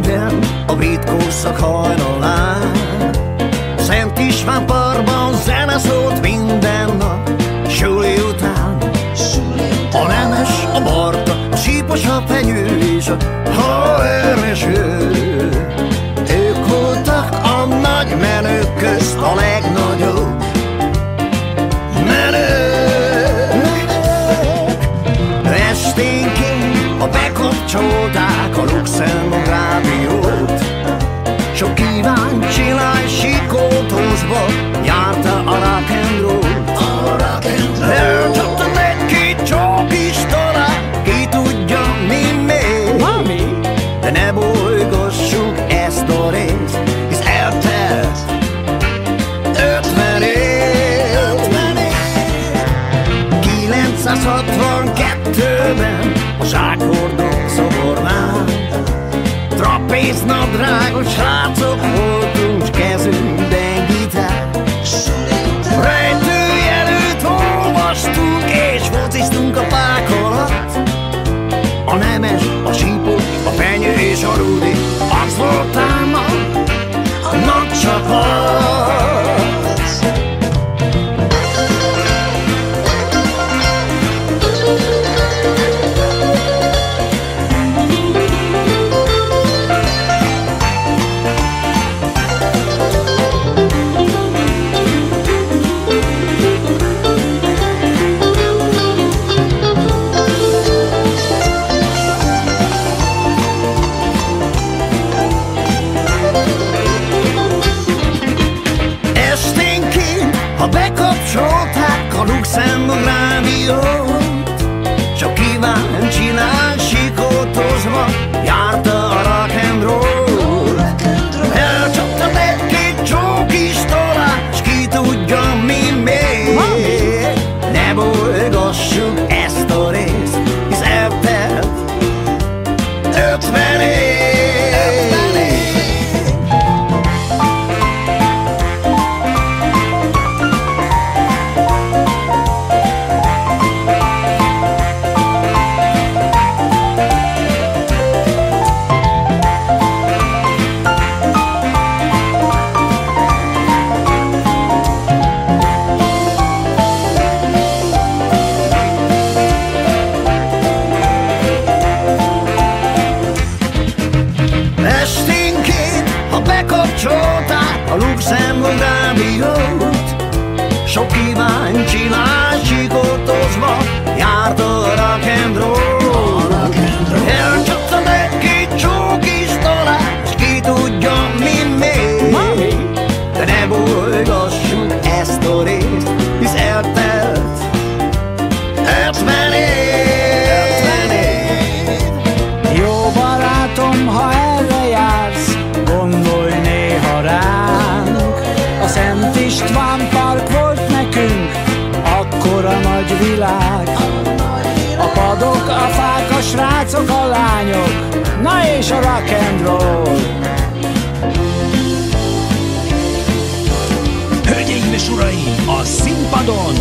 ben a védkorszak hajnalán Szent István parban zene szólt minden nap. Suli után A nemes, a barta, a sípos, a fenyő és a haveres Bekapcsolták a Luxemburg Trapéznadrágos srácok voltunk, kezünkben gitár Rejtőjelőt olvastunk, és fociztunk a pák alatt A nemes, 超タコ6000のラビオ bekapcsolták a Luxemburg rádiót Sok kíváncsi lány sikotozva srácok, a lányok, na és a rock and roll. Hölgyeim és uraim, a színpadon